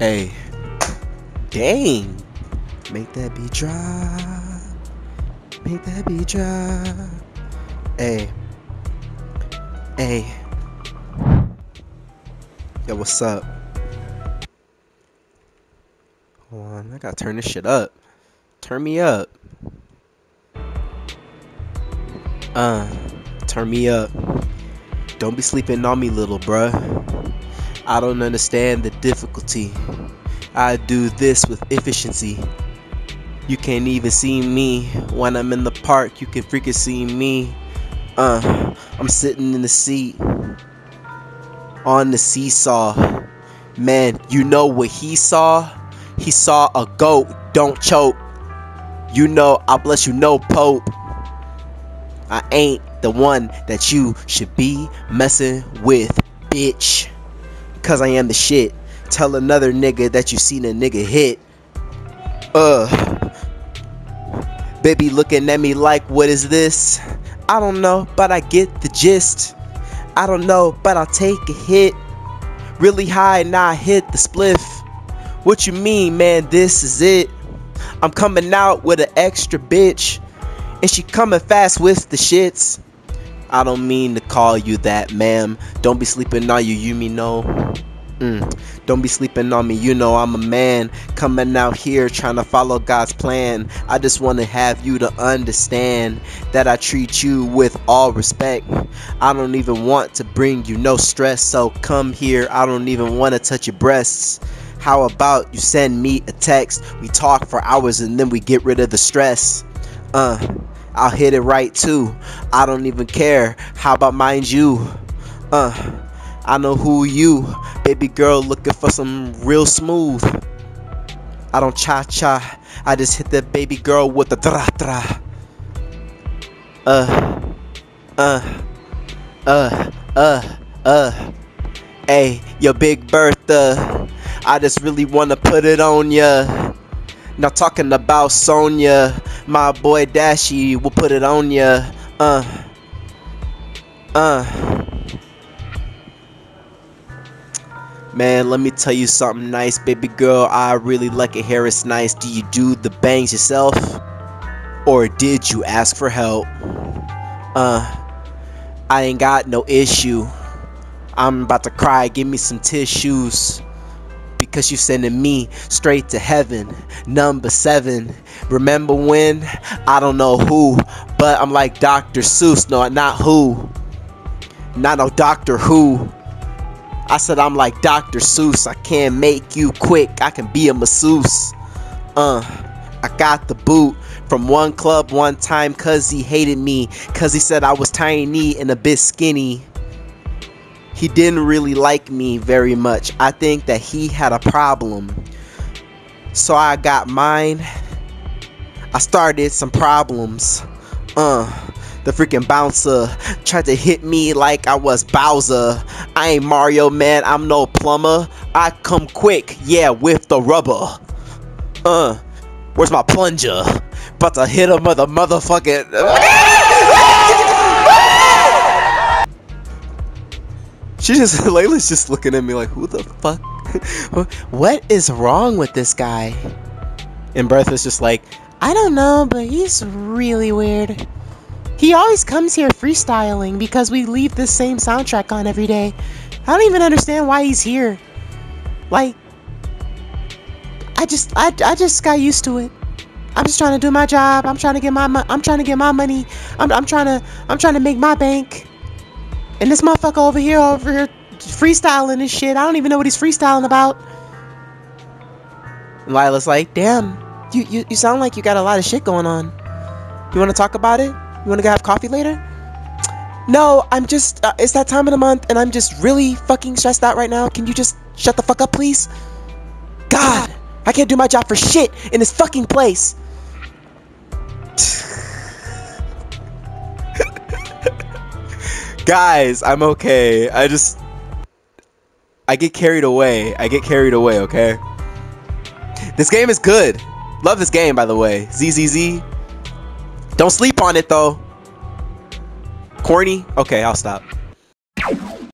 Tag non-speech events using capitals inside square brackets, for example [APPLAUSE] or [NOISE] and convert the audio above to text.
Hey. Dang. Make that beat drop. Make that beat drop. Hey. Hey. Yo, what's up? Hold on, I gotta turn this shit up. Turn me up. Uh, turn me up. Don't be sleeping on me, little bruh. I don't understand the difficulty. I do this with efficiency. You can't even see me when I'm in the park. You can freaking see me. Uh, I'm sitting in the seat on the seesaw. Man, you know what he saw? He saw a goat. Don't choke. You know, I bless you, no pope. I ain't the one that you should be messing with, bitch. Cause I am the shit. Tell another nigga that you seen a nigga hit. Uh. Baby looking at me like, what is this? I don't know, but I get the gist. I don't know, but I'll take a hit. Really high, now I hit the spliff. What you mean, man? This is it. I'm coming out with an extra bitch. And she coming fast with the shits. I don't mean to call you that, ma'am. Don't be sleeping on you, you me know. Mm. Don't be sleeping on me, you know I'm a man coming out here trying to follow God's plan. I just want to have you to understand that I treat you with all respect. I don't even want to bring you no stress, so come here. I don't even want to touch your breasts. How about you send me a text? We talk for hours and then we get rid of the stress. Uh, I'll hit it right too. I don't even care. How about mind you? Uh, I know who you, baby girl, looking for some real smooth. I don't cha cha. I just hit the baby girl with the tra tra. Uh, uh, uh, uh, uh. Hey, your big Bertha. I just really wanna put it on ya. Not talking about Sonya, my boy Dashy will put it on ya. Uh, uh. Man, let me tell you something nice, baby girl. I really like it. Hair It's nice. Do you do the bangs yourself, or did you ask for help? Uh, I ain't got no issue. I'm about to cry. Give me some tissues because you're sending me straight to heaven. Number seven. Remember when? I don't know who, but I'm like Dr. Seuss. No, not who. Not no Doctor Who. I said I'm like Dr. Seuss. I can't make you quick. I can be a masseuse. Uh, I got the boot from one club one time cause he hated me. Cause he said I was tiny and a bit skinny. He didn't really like me very much. I think that he had a problem. So I got mine. I started some problems. Uh, the freaking bouncer tried to hit me like I was Bowser. I ain't Mario, man. I'm no plumber. I come quick, yeah, with the rubber. Uh, where's my plunger? About to hit him with a motherfucking. [LAUGHS] She just, [LAUGHS] Layla's just looking at me like, who the fuck? [LAUGHS] what is wrong with this guy? And Bertha's just like, I don't know, but he's really weird. He always comes here freestyling because we leave the same soundtrack on every day. I don't even understand why he's here. Like, I just, I, I just got used to it. I'm just trying to do my job. I'm trying to get my, I'm trying to get my money. I'm, I'm trying to, I'm trying to make my bank. And this motherfucker over here, over here, freestyling this shit. I don't even know what he's freestyling about. Lila's like, damn, you, you, you sound like you got a lot of shit going on. You want to talk about it? You want to go have coffee later? No, I'm just, uh, it's that time of the month and I'm just really fucking stressed out right now. Can you just shut the fuck up, please? God, I can't do my job for shit in this fucking place. Guys, I'm okay. I just, I get carried away. I get carried away, okay? This game is good. Love this game, by the way. ZZZ. Don't sleep on it though. Corny? Okay, I'll stop.